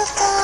그럴까?